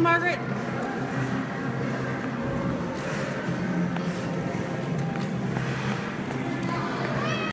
Margaret?